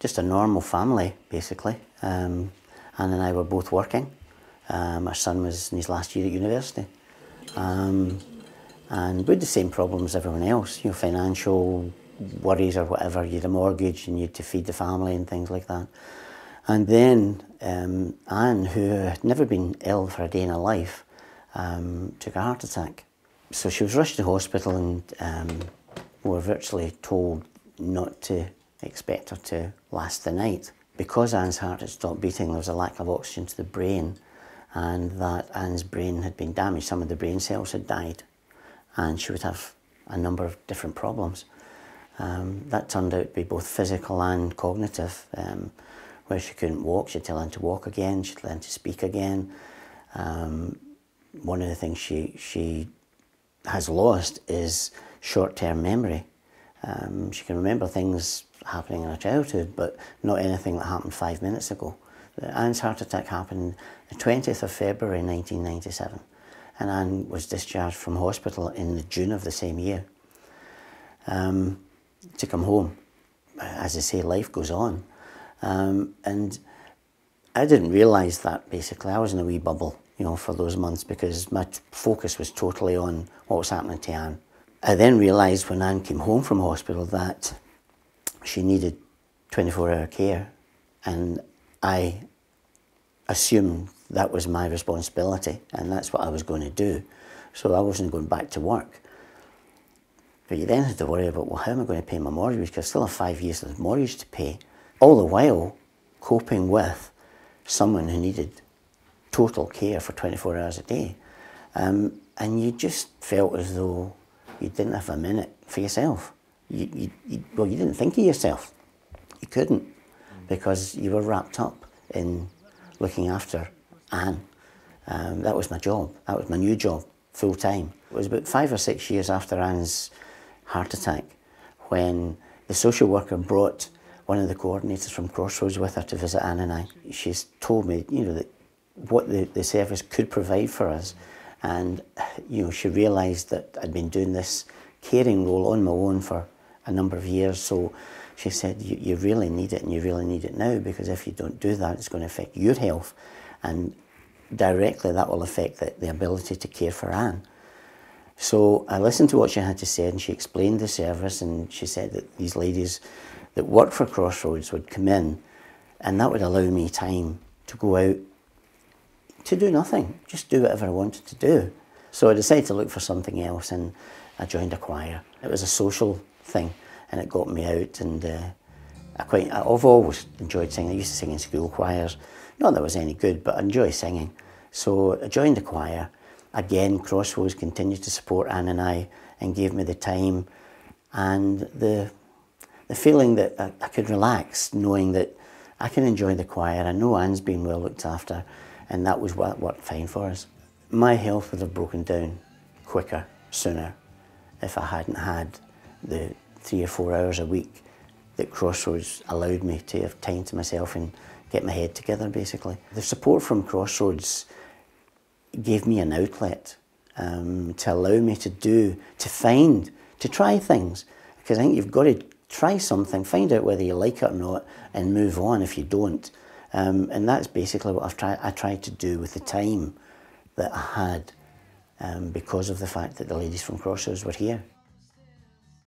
just a normal family, basically. Um, Anne and I were both working. Um, our son was in his last year at university. Um, and we had the same problems as everyone else, you know, financial worries or whatever. You had a mortgage and you had to feed the family and things like that. And then um, Anne, who had never been ill for a day in her life, um, took a heart attack. So she was rushed to hospital and um, we were virtually told not to expect her to last the night. Because Anne's heart had stopped beating, there was a lack of oxygen to the brain and that Anne's brain had been damaged. Some of the brain cells had died and she would have a number of different problems. Um, that turned out to be both physical and cognitive, um, where she couldn't walk, she'd learn to walk again, she'd learn to speak again. Um, one of the things she, she has lost is short-term memory. Um, she can remember things happening in her childhood, but not anything that happened five minutes ago. Anne's heart attack happened the 20th of February 1997 and Anne was discharged from hospital in the June of the same year um, to come home. As I say, life goes on. Um, and I didn't realise that basically. I was in a wee bubble, you know, for those months because my focus was totally on what was happening to Anne. I then realised when Anne came home from hospital that she needed 24 hour care and I assumed that was my responsibility and that's what I was going to do. So I wasn't going back to work. But you then had to worry about, well, how am I going to pay my mortgage? Because I still have five years of mortgage to pay. All the while coping with someone who needed total care for 24 hours a day. Um, and you just felt as though you didn't have a minute for yourself. You, you, you, well, you didn't think of yourself. You couldn't because you were wrapped up in looking after Anne. Um, that was my job. That was my new job, full time. It was about five or six years after Anne's heart attack when the social worker brought one of the coordinators from Crossroads with her to visit Anne and I. She's told me, you know, that what the, the service could provide for us. And, you know, she realised that I'd been doing this caring role on my own for a number of years. So she said, you, you really need it and you really need it now because if you don't do that, it's going to affect your health. And directly that will affect the, the ability to care for Anne. So I listened to what she had to say and she explained the service and she said that these ladies that work for Crossroads would come in and that would allow me time to go out to do nothing, just do whatever I wanted to do. So I decided to look for something else and I joined a choir. It was a social thing and it got me out and uh, I quite, I've always enjoyed singing. I used to sing in school choirs. Not that I was any good, but I enjoy singing. So I joined the choir. Again, Crossroads continued to support Anne and I and gave me the time and the, the feeling that I, I could relax knowing that I can enjoy the choir. I know Anne's been well looked after and that was what worked fine for us. My health would have broken down quicker, sooner, if I hadn't had the three or four hours a week that Crossroads allowed me to have time to myself and get my head together, basically. The support from Crossroads gave me an outlet um, to allow me to do, to find, to try things. Because I think you've got to try something, find out whether you like it or not, and move on if you don't. Um, and that's basically what I've tried, I tried to do with the time that I had um, because of the fact that the ladies from Crossroads were here.